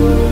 you.